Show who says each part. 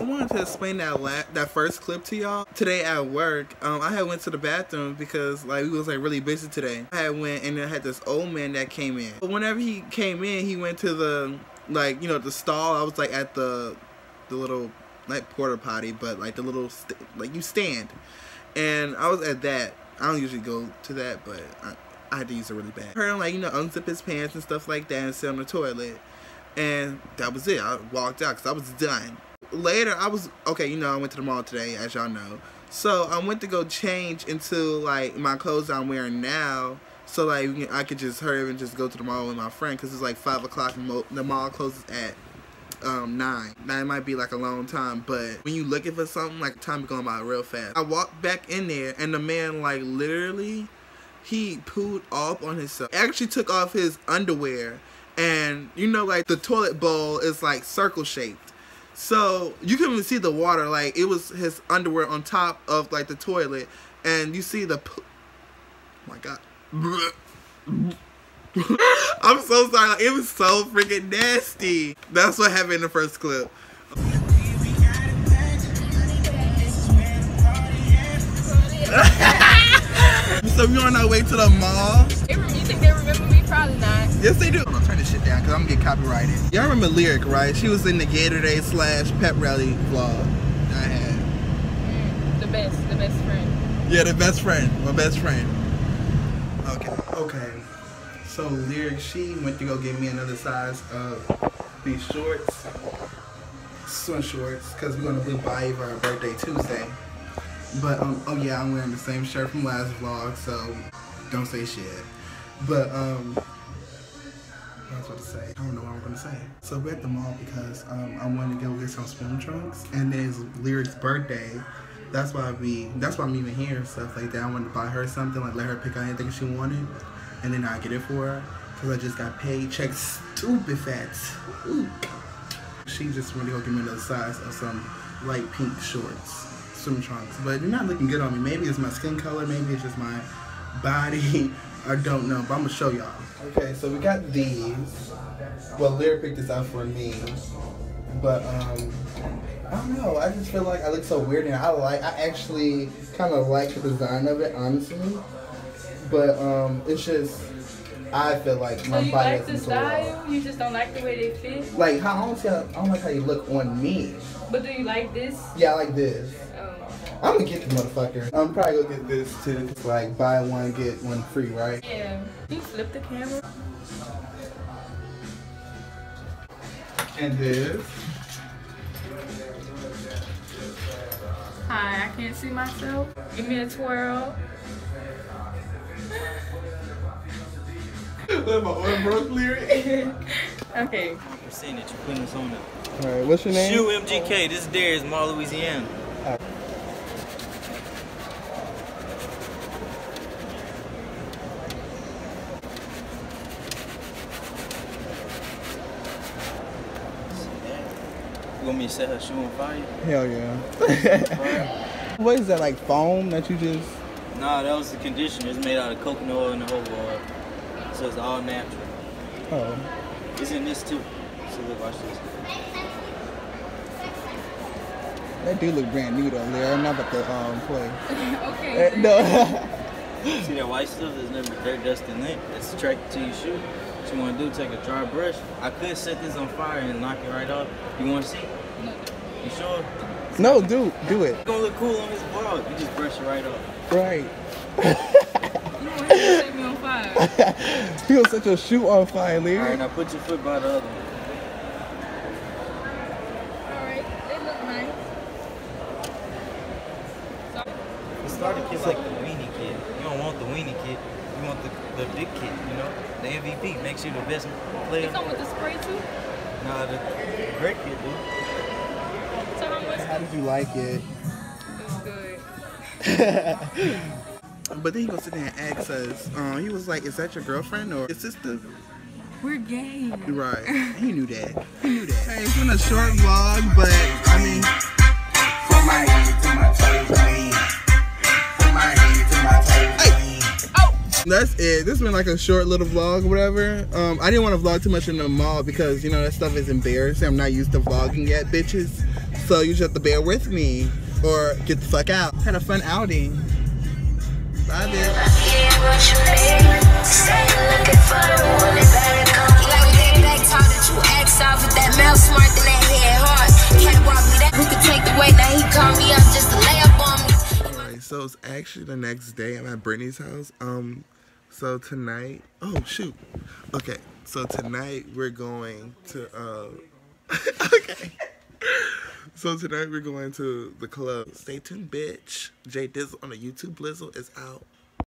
Speaker 1: explain that la- that first clip to y'all today at work. Um, I had went to the bathroom because like we was like really busy today. I had went and I had this old man that came in. But whenever he came in, he went to the like you know the stall. I was like at the the little like porta potty, but like the little like you stand, and I was at that. I don't usually go to that, but I, I had to use it really bad. Heard him like you know unzip his pants and stuff like that and sit on the toilet, and that was it. I walked out because I was done. Later, I was okay. You know, I went to the mall today, as y'all know. So I went to go change into like my clothes I'm wearing now. So like I could just hurry up and just go to the mall with my friend because it's like five o'clock and the mall closes at um nine. That might be like a long time, but when you looking for something, like time going by real fast. I walked back in there and the man like literally he pooed up on himself. Actually took off his underwear and you know like the toilet bowl is like circle shaped. So you couldn't even see the water, like it was his underwear on top of like the toilet and you see the oh my god. I'm so sorry. Like, it was so freaking nasty. That's what happened in the first clip. so we on our way to the mall.
Speaker 2: They you think they remember me? Probably not.
Speaker 1: Yes, they do. I'm gonna turn this shit down because I'm gonna get copyrighted. Y'all remember Lyric, right? She was in the Gatorade slash pep rally vlog that I had.
Speaker 2: Mm, the best, the best friend.
Speaker 1: Yeah, the best friend. My best friend. Okay. Okay. So Lyric, she went to go get me another size of these shorts. Swim shorts, because we're gonna do buy for our birthday Tuesday. But um oh yeah, I'm wearing the same shirt from last vlog, so don't say shit. But um I was about to say. I don't know what I'm gonna say. So we're at the mall because um, I wanted to go get some swim trunks, and then it's Lyric's birthday. That's why we. That's why I'm even here and stuff like that. I wanted to buy her something, like let her pick out anything she wanted, and then I get it for her because I just got paid. Check stupid fats. Ooh. She just wanted to go give me another size of some light pink shorts, swim trunks. But they're not looking good on me. Maybe it's my skin color. Maybe it's just my body. I don't know, but I'm gonna show y'all. Okay, so we got these. Well, Lyra picked this out for me, but um, I don't know. I just feel like I look so weird, and I like. I actually kind of like the design of it, honestly. But um, it's just. I feel like
Speaker 2: So
Speaker 1: my
Speaker 2: you
Speaker 1: body
Speaker 2: like the
Speaker 1: doesn't feel right.
Speaker 2: style? You just don't like the way they fit?
Speaker 1: Like how I don't, see how, I don't like how you look on me.
Speaker 2: But do you like this?
Speaker 1: Yeah, I like this.
Speaker 2: Um,
Speaker 1: I'm gonna get the motherfucker. I'm probably gonna get this too. Like buy one get one free, right?
Speaker 2: yeah. You flip the camera.
Speaker 1: And this.
Speaker 2: Hi, I can't see myself. Give me a twirl.
Speaker 1: Let my arm broke lyric.
Speaker 2: okay.
Speaker 3: I've seen it. You're putting this on it.
Speaker 1: Alright, what's your name?
Speaker 3: Shoe MGK. This is Darius, Mall, Louisiana. Want me to set her shoe on fire?
Speaker 1: Hell yeah. what is that, like foam that you just.
Speaker 3: Nah, that was the conditioner. It's made out of coconut oil and olive oil. So it's all natural.
Speaker 1: Oh.
Speaker 3: It's in this too. So look, watch this.
Speaker 1: That do look brand new though, Lyra. I'm not about to um, play.
Speaker 2: okay.
Speaker 1: Uh, no.
Speaker 3: See that white stuff? There's never dirt, dust, in lint. It's attracted to your shoe. What you want to do? Take a dry brush. I could set this on fire and knock it right off. You want to see? You sure?
Speaker 1: no, do do it.
Speaker 3: It's gonna look cool on this vlog. You just brush it right off.
Speaker 1: Right.
Speaker 2: You don't want to set me on fire.
Speaker 1: He'll set your shoe on fire,
Speaker 3: All right,
Speaker 1: Lyra.
Speaker 3: now put your foot by the other one.
Speaker 2: Alright, they look nice.
Speaker 3: The starter kit's like the weenie kit. You don't want the weenie kit. You want the, the big kit, you know? The MVP makes you the best player.
Speaker 2: It come with the spray too?
Speaker 3: Nah, the great kit, dude.
Speaker 2: So how much?
Speaker 1: How did you like it?
Speaker 2: It's good.
Speaker 1: But then he goes sit there and asks us, um, he was like, is that your girlfriend or your sister?
Speaker 2: We're gay.
Speaker 1: Right. He knew that. He knew that. Hey, it's been a short vlog, but I mean, that's it. This has been like a short little vlog whatever. Um, I didn't want to vlog too much in the mall because, you know, that stuff is embarrassing. I'm not used to vlogging yet, bitches. So you just have to bear with me or get the fuck out. Had a fun outing. Bye, bitch. So it's actually the next day. I'm at Brittany's house. Um, so tonight, oh shoot. Okay, so tonight we're going to uh, okay. So tonight we're going to the club. Stay tuned, bitch. Jay Dizzle on the YouTube Blizzle is out.